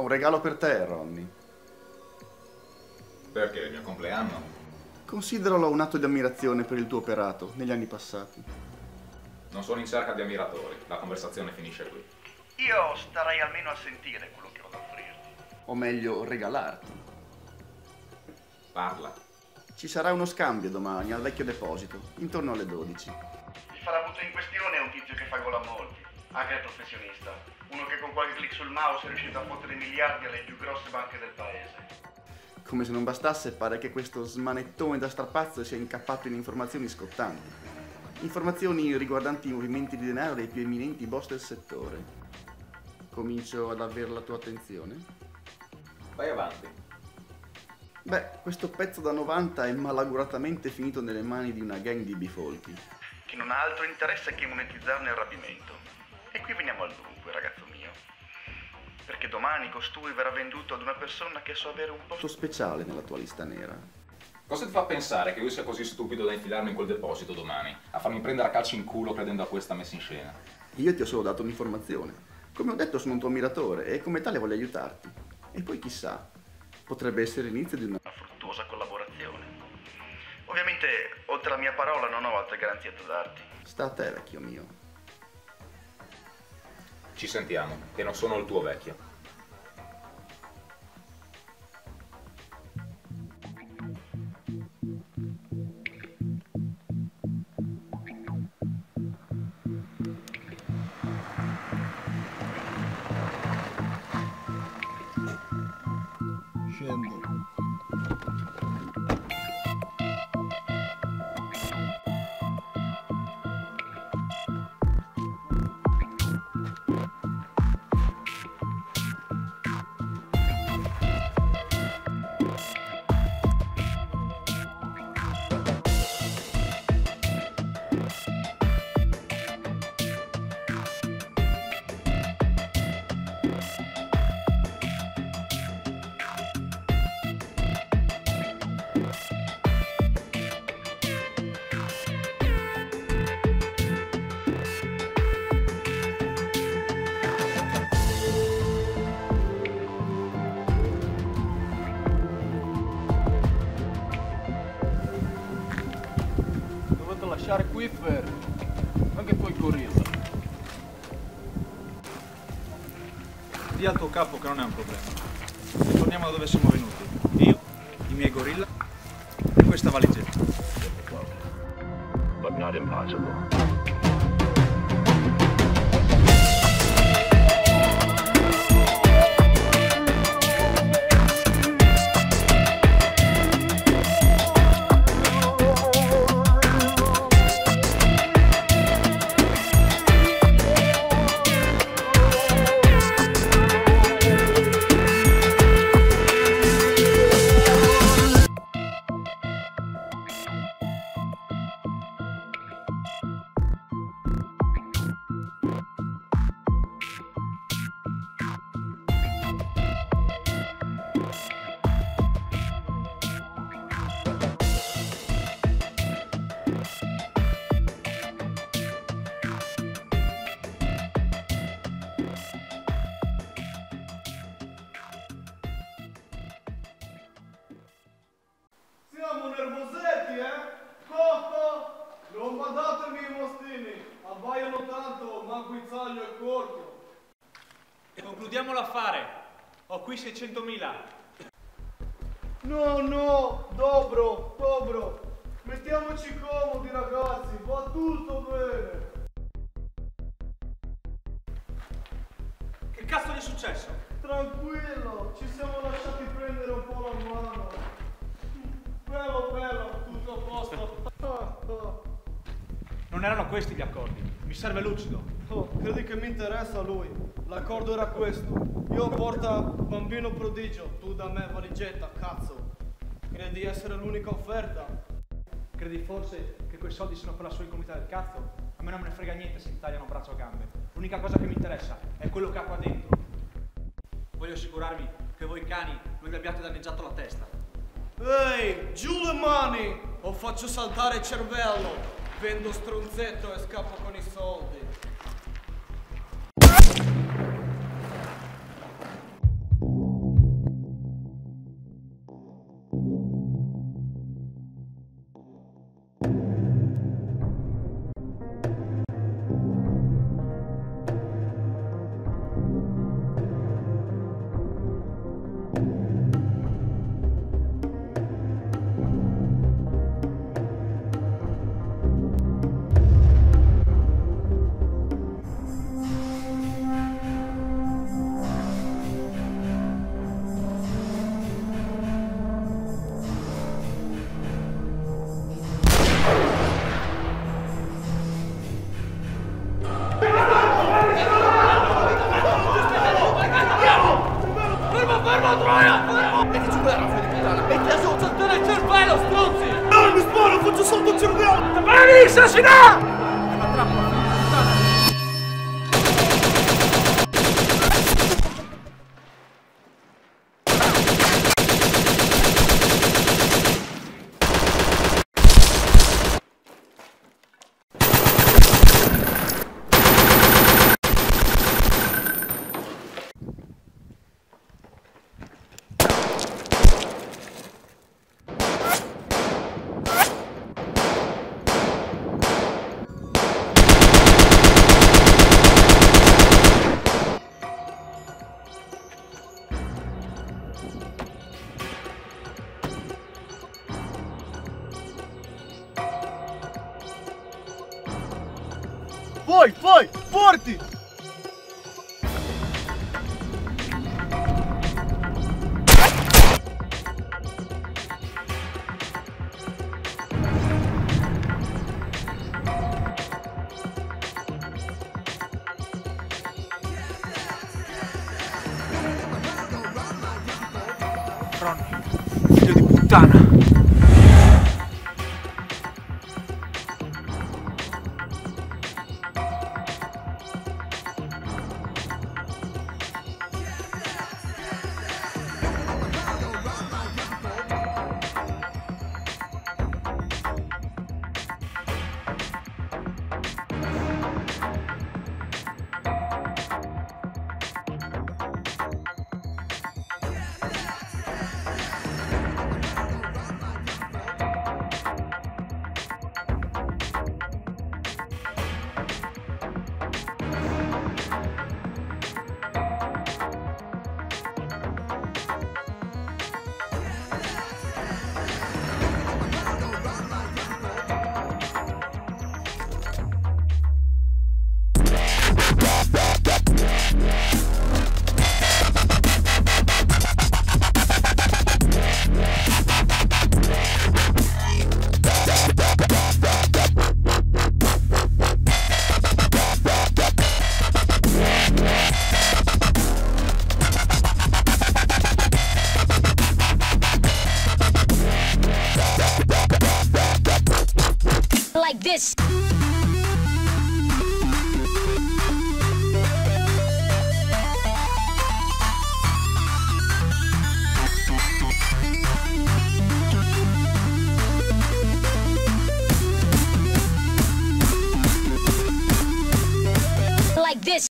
Ho un regalo per te, Ronny. Perché? Il mio compleanno? Consideralo un atto di ammirazione per il tuo operato negli anni passati. Non sono in cerca di ammiratori, la conversazione finisce qui. Io starei almeno a sentire quello che ho da offrirti. O meglio, regalarti. Parla. Ci sarà uno scambio domani al vecchio deposito, intorno alle 12. Il farabuto in questione è un tizio che fa gola a molti, anche il professionista. Uno che con qualche clic sul mouse è riuscito a fottere miliardi alle più grosse banche del paese. Come se non bastasse, pare che questo smanettone da strapazzo sia incappato in informazioni scottanti. Informazioni riguardanti i movimenti di denaro dei più eminenti boss del settore. Comincio ad avere la tua attenzione? Vai avanti. Beh, questo pezzo da 90 è malaguratamente finito nelle mani di una gang di bifolchi. Che non ha altro interesse che monetizzarne il rapimento. E qui veniamo al dunque, ragazzo mio. Perché domani costui verrà venduto ad una persona che so avere un po' Molto speciale nella tua lista nera. Cosa ti fa pensare che io sia così stupido da infilarmi in quel deposito domani? A farmi prendere a calci in culo credendo a questa messa in scena? Io ti ho solo dato un'informazione. Come ho detto sono un tuo ammiratore e come tale voglio aiutarti. E poi chissà, potrebbe essere l'inizio di una... una fruttuosa collaborazione. Ovviamente, oltre alla mia parola, non ho altre garanzie da darti. Sta a te, vecchio mio. Ci sentiamo, che non sono il tuo vecchio. Fermi. Anche il gorilla. Dì al tuo capo che non è un problema. E torniamo da dove siamo venuti. Io, i miei gorilla e questa valigetta. but not impossible. Eh? Cotta! Non guardatemi i mostrini! Abbaiano tanto, ma guizzaglio è corto! E concludiamo l'affare. Ho qui 600.000. No, no! Dobro, dobro! Mettiamoci comodi, ragazzi! Va tutto bene! Che cazzo gli è successo? Tranquillo! Ci siamo lasciati prendere un po' la mano! Bello, bello! Tutto a posto! Ah, ah. Non erano questi gli accordi. Mi serve lucido. Oh, credi che mi interessa lui? L'accordo era questo. Io porta bambino prodigio, tu da me valigetta, cazzo. Credi di essere l'unica offerta? Credi forse che quei soldi siano per la sua incolumità del cazzo? A me non me ne frega niente se mi tagliano braccio o gambe. L'unica cosa che mi interessa è quello che ha qua dentro. Voglio assicurarmi che voi cani non gli abbiate danneggiato la testa. Ehi, giù le mani! O faccio saltare il cervello! Vendo stronzetto e scappo con i soldi. Wow. Poi, poi, forti! Figlio di puttana! this.